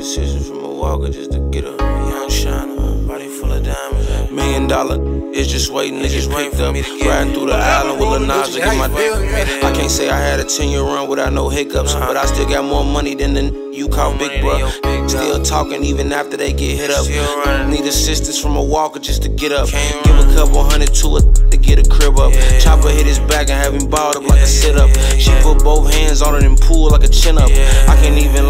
decision from a walker just to get a young shiner, body full of diamonds. Eh? Million dollar is just waiting it's to get picked up. Riding through the island with a Nas to get my dick. I can't say I had a 10 year run without no hiccups, but I still got more money than the you call big bro. Still talking even after they get hit up. Need assistance from a walker just to get up. Give a couple hundred to a to get a crib up. Chopper hit his back and have him balled up like a sit up. She put both hands on it and pull like a chin up. I can't even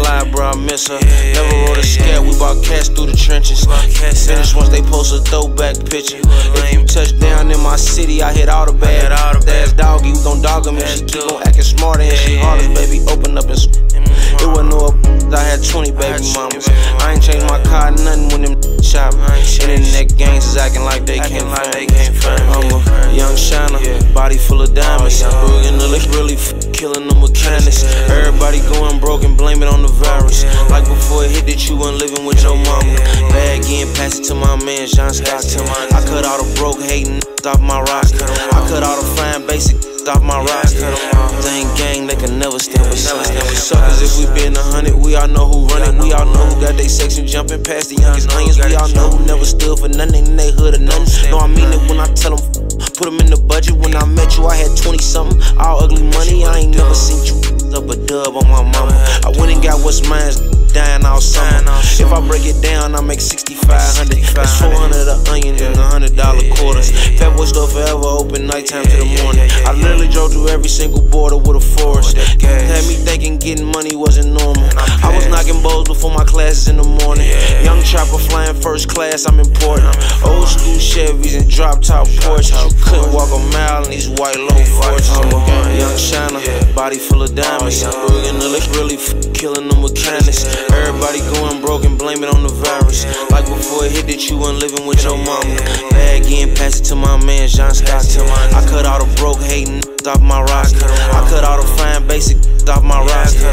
lie, bro, I miss her. Never wrote a scat, we bought cash through the trenches. Finish once they post a throwback picture. If you touch down in my city, I hit all the bad. Ass doggy, we gon' dog him if she keep on acting smarter and she hardest, baby. Open up and. It wasn't no I had 20 baby mamas. I ain't changed my car, nothing when them shopping. Internet gangs is acting like they can't find me. I'm a young shiner, body full of diamonds. Boogie the lick really killing the mechanics. Everybody going broke and blame it on the virus. Like before it hit that you wasn't living with your mama. Bag in, pass it to my man, John Stockton. I cut all the broke hating off my roster. I cut all the fine basic off my roster. They ain't gang, they can never stand beside Suckers, if we been a hundred, we all know who run it. We all know who got they section jumping past the youngest onions. We all know who never stood for nothing in they hood or nothing. No, I mean it when I tell them, put them in the budget. When I met you, I had 20 something, all ugly money. I ain't never seen you up a dub on my mama. I went and got what's mine, dying all summer. If I break it down, I make 6500. That's 400 of onions and a hundred dollar quarters. Fat boy store forever open nighttime to the morning. I literally drove through every single border with a forest. Had me thinking getting money wasn't normal. I was knocking bowls before my classes in the morning. Young chopper flying first class, I'm important. Old school Chevys and drop top Porsches. You couldn't walk a mile in these white low. Young shiner, body full of diamonds. Boogie the lick really killing the mechanics. Everybody going broke and blame it on the virus. Like before it hit that you wasn't living with your mama. Bag in, pass it to my man, John Stockton. I cut all the broke hating off my roster. I cut all the fine basic off my roster.